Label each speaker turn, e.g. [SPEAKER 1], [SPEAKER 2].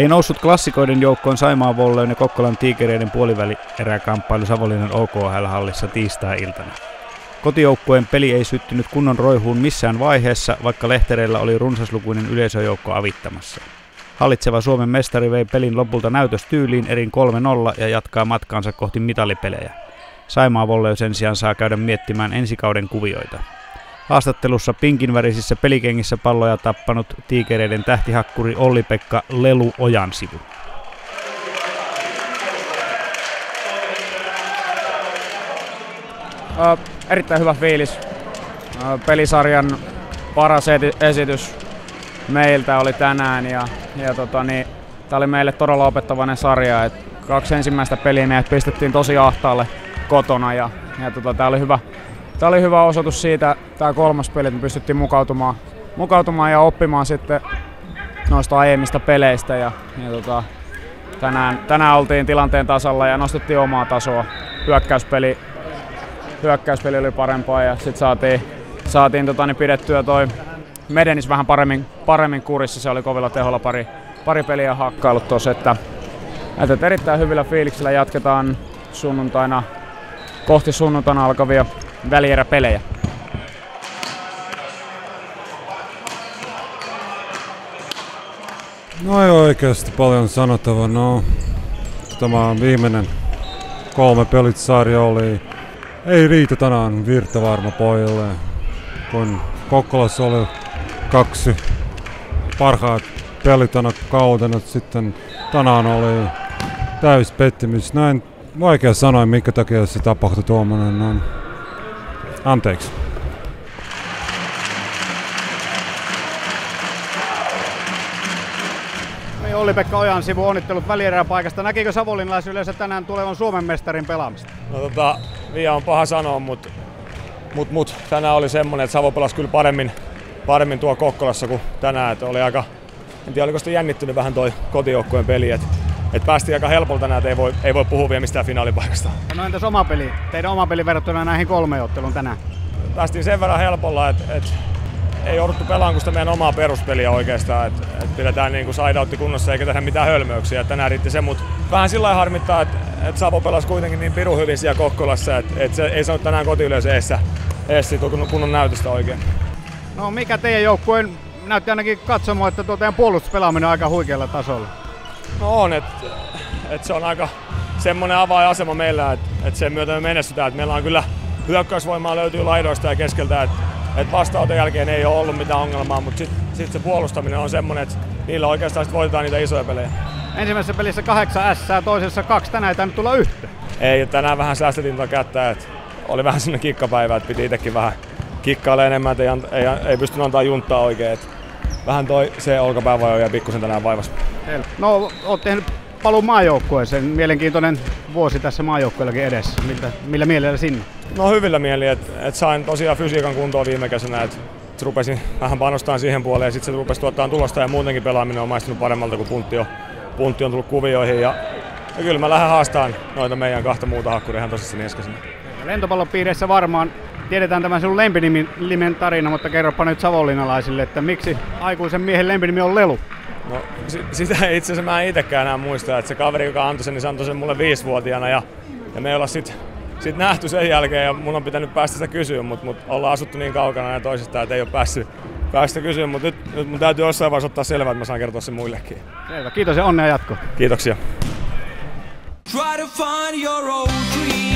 [SPEAKER 1] Ei noussut klassikoiden joukkoon Saimaan Volleyn ja Kokkolan tiikereiden puoliväli eräkamppailu Savonlinnan OKHL-hallissa tiistai-iltana. Kotijoukkueen peli ei syttynyt kunnon roihuun missään vaiheessa, vaikka lehtereillä oli runsaslukuinen yleisöjoukko avittamassa. Hallitseva Suomen mestari vei pelin lopulta näytöstyyliin erin 3-0 ja jatkaa matkaansa kohti mitalipelejä. Saimaa Volley sen sijaan saa käydä miettimään ensikauden kuvioita. Haastattelussa pinkinvärisissä pelikengissä palloja tappanut tiikereiden tähtihakkuri Olli-Pekka Lelu Ojansivu.
[SPEAKER 2] Ö, erittäin hyvä fiilis. Ö, pelisarjan paras esitys meiltä oli tänään ja, ja tota, niin, tämä oli meille todella opettavainen sarja. Et kaksi ensimmäistä peliä meidät pistettiin tosi ahtaalle kotona ja, ja tota, tämä oli hyvä, Tämä oli hyvä osoitus siitä, tämä kolmas peli, että me pystyttiin mukautumaan, mukautumaan ja oppimaan sitten noista aiemmista peleistä. Ja, ja tota, tänään, tänään oltiin tilanteen tasalla ja nostettiin omaa tasoa. Hyökkäyspeli, hyökkäyspeli oli parempaa ja sitten saatiin, saatiin tota, niin pidettyä toi Medenis vähän paremmin, paremmin kurissa. Se oli kovilla teholla pari, pari peliä hakkailut tuossa. Että, että erittäin hyvillä fiiliksillä jatketaan sunnuntaina kohti sunnuntaina alkavia välieräpelejä.
[SPEAKER 3] No ei oikeasti paljon sanottavaa. No, tämä viimeinen kolme pelit sarja oli. Ei riitä tänään virtavarma pojille. Kun Kokkolassa oli kaksi parhaat pelit tänä kautena, sitten tänään oli täys pettymys. Näin vaikea sanoa, minkä takia se tapahtui tuommoinen. No, Anteeksi.
[SPEAKER 4] Niin, Olli-Pekka Ojan sivu onnittelut välieräpaikasta. Näkikö Savonlinnalais yleensä tänään tulevan Suomen mestarin pelaamista?
[SPEAKER 5] No tota, vielä on paha sanoa, mutta mut, mut, tänään oli semmonen, että Savo pelasi kyllä paremmin, paremmin tuo Kokkolassa kuin tänään. Että oli aika, en tiedä oliko sitä jännittynyt vähän toi kotijoukkueen peli. Et, et päästiin aika helpolta että ei voi, ei voi puhua vielä mistään finaalipaikasta.
[SPEAKER 4] No entäs oma peli? Teidän oma peli verrattuna näihin kolme ottelun tänään?
[SPEAKER 5] Päästiin sen verran helpolla, että et, ei jouduttu pelaamaan kuin sitä meidän omaa peruspeliä oikeastaan. Että et pidetään niin kuin saidautti kunnossa eikä tehdä mitään hölmöyksiä. Tänään riitti se, mutta vähän sillä harmittaa, että et Savo pelasi kuitenkin niin pirun hyvin siellä Kokkolassa, että et se ei saanut tänään kotiyleisö eessä, eessä kunnon näytöstä oikein.
[SPEAKER 4] No mikä teidän joukkueen näytti ainakin katsomaan, että tuo teidän puolustuspelaaminen on aika huikealla tasolla?
[SPEAKER 5] No on, että et se on aika semmoinen avainasema meillä, että et sen myötä me menestytään. Et meillä on kyllä hyökkäysvoimaa löytyy laidoista ja keskeltä, että et vastaanoton jälkeen ei ole ollut mitään ongelmaa, mutta sitten sit se puolustaminen on semmoinen, että niillä oikeastaan sit voitetaan niitä isoja pelejä.
[SPEAKER 4] Ensimmäisessä pelissä kahdeksan S, toisessa kaksi, tänään ei tainnut tulla yhtä.
[SPEAKER 5] Ei, tänään vähän säästettiin tuota kättä, että oli vähän sinne kikkapäivä, että piti itsekin vähän kikkailla enemmän, että ei, ei, ei pystynyt antaa junttaa oikein. Että vähän toi se olkapäävaiva ja pikkusen tänään vaivas.
[SPEAKER 4] No, oot tehnyt paluu maajoukkueeseen. Mielenkiintoinen vuosi tässä maajoukkueellakin edessä. Millä, millä mielellä sinne?
[SPEAKER 5] No hyvillä mieli, että et sain tosiaan fysiikan kuntoon viime kesänä, että et rupesin vähän panostamaan siihen puoleen ja sitten se rupesi tuottaa tulosta ja muutenkin pelaaminen on maistunut paremmalta, kun puntti on, puntti on tullut kuvioihin ja, ja kyllä mä lähden haastaan noita meidän kahta muuta hakkuria ihan tosissani ensi
[SPEAKER 4] Lentopallopiireissä varmaan tiedetään tämä sinun lempinimen tarina, mutta kerropa nyt savonlinnalaisille, että miksi aikuisen miehen lempinimi on Lelu?
[SPEAKER 5] No sitä itse asiassa mä en itsekään enää muista, että se kaveri, joka antoi sen, niin se antoi sen mulle viisivuotiaana ja, ja me ei olla sitten sit nähty sen jälkeen ja mun on pitänyt päästä sitä kysyä, mutta mut ollaan asuttu niin kaukana ja toisistaan, että ei ole päässyt, päästä kysyä, mutta nyt, nyt mun täytyy jossain vaiheessa ottaa selvää, että mä saan kertoa sen muillekin.
[SPEAKER 4] Selvä, kiitos ja onnea jatko.
[SPEAKER 5] Kiitoksia.
[SPEAKER 6] Try to find your old dream